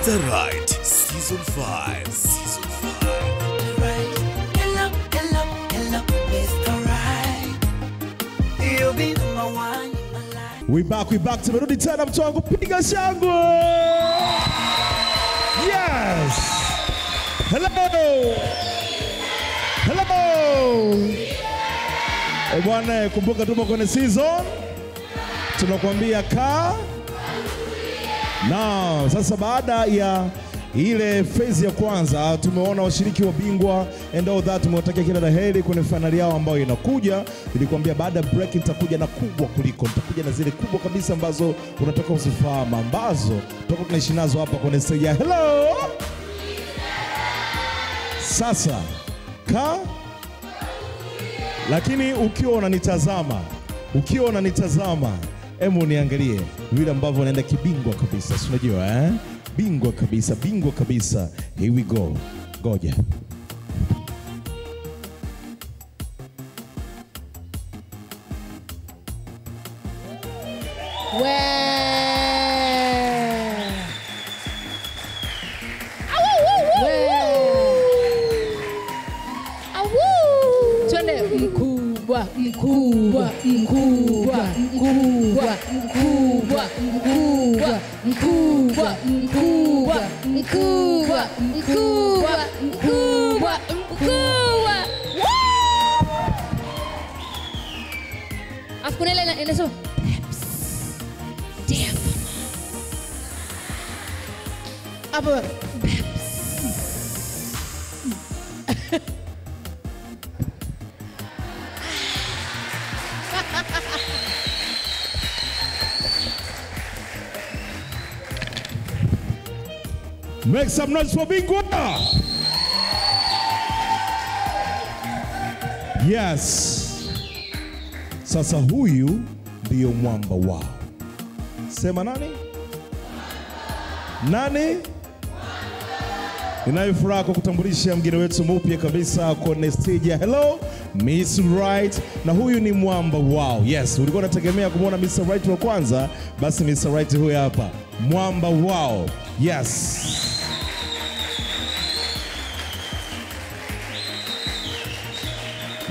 Mr. Right Season 5 Season 5 Right. Hello, hello, hello, Mr. Right. You'll be number one. We back, we back. Tumerudi tena mtu wangu, piga shangwe. Yes. Hello. Hello. Eh, bwana, kumbuka tupo kwenye season. Tunakwambia ka na sasa baada ya ile fezi ya kwanza tumeona washiriki wa bingwa and all that, tumewatakia kila la heri kwenye fainali yao ambayo inakuja. Nilikwambia baada ya break nitakuja na kubwa kuliko, nitakuja na zile kubwa kabisa ambazo unataka usifahamu, ambazo tutakuwa tunaishi nazo hapa kwenye stage ya hello. Sasa ka lakini ukiwa unanitazama ukiwa unanitazama hebu niangalie vile ambavyo naenda kibingwa kabisa si unajua eh? bingwa kabisa bingwa kabisa. Here we go. Ngoja. Twende Aku Cuba, Cuba, Cuba, Cuba, Cuba, Cuba, Cuba, Cuba, Cuba, Cuba, Cuba. Haz ponerle en eso. Apa? Make some noise for bingwa. Yes. Sasa huyu ndiyo mwamba wao. Sema nani? Nani? Ninayo furaha kwa kutambulisha mgeni wetu mpya kabisa kwenye stage ya Hello Miss Right, na huyu ni mwamba wao. Yes, ulikuwa unategemea kumwona Miss Right wa kwanza, basi Miss Right huyu hapa, mwamba wao. Yes.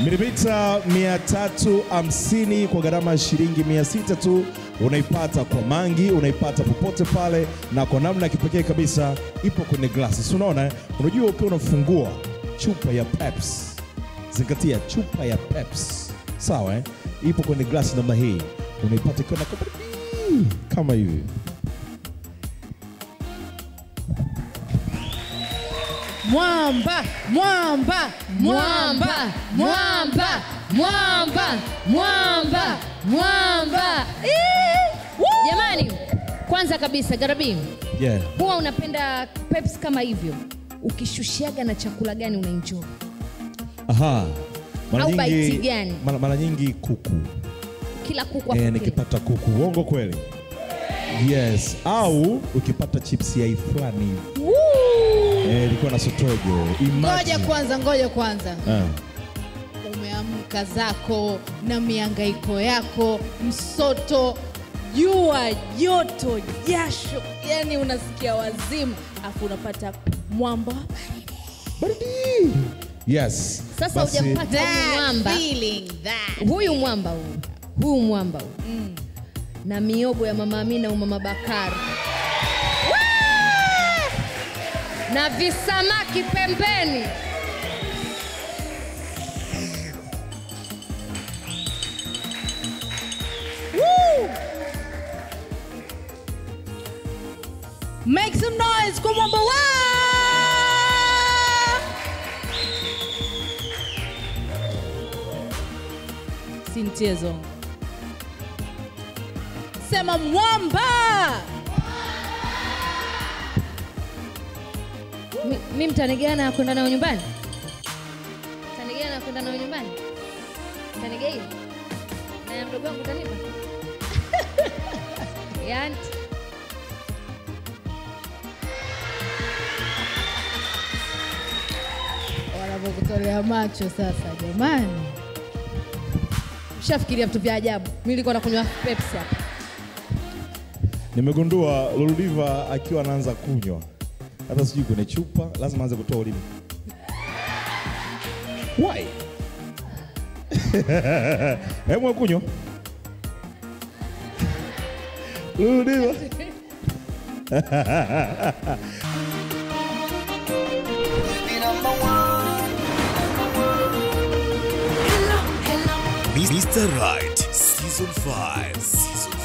Milimita 350 kwa gharama ya shilingi 600 tu unaipata kwa mangi, unaipata popote pale, na kwa namna ya kipekee kabisa ipo kwenye glasi. Si unaona, unajua ukiwa unafungua chupa ya Peps, zingatia chupa ya Peps, sawa eh? Ipo kwenye glasi namna hii, unaipata ikiwa na kama hivi. Mwamba, mwamba, mwamba, mwamba, mwamba, mwamba, mwamba. Ii! Jamani, kwanza kabisa Garabi, Yeah. huwa unapenda Pepsi kama hivyo, ukishushiaga na chakula gani unaenjoy? Aha. Mara Au nyingi, baiti gani? mara, mara nyingi kuku Kila kuku Eh, kile. nikipata kuku, uongo kweli? Yes, au ukipata chipsi yai fulani Woo! Eh, ilikuwa na sotojo. Ngoja kwanza, ngoja kwanza. Eh, Umeamka zako na miangaiko yako, msoto, jua, joto, jasho, yani unasikia wazimu, afu unapata mwamba wa baridi. Yes. Sasa huyu mwamba, feeling that. huyu mwamba huyu, huyu mwamba huyu na miogo ya mama Amina au mama Bakari! Na visamaki pembeni. Make some noise kwa mwamba wa si mchezo. Sema mwamba. Mi- mtanigea mtanigana na kwenda nayo nyumbani tanigea na kwenda nayo nyumbani tanigeia na mdogo wangu utanipa yani Wanapokutolea macho sasa, jamani. shafikiria vitu vya ajabu. Mimi nilikuwa nakunywa Pepsi hapa. Nimegundua Luludiva akiwa anaanza kunywa hata sijui kwenye chupa, lazima aanze kutoa ulimi. Why? Hebu kunywa. Rudiwa. Mr. Right, Season 5. Season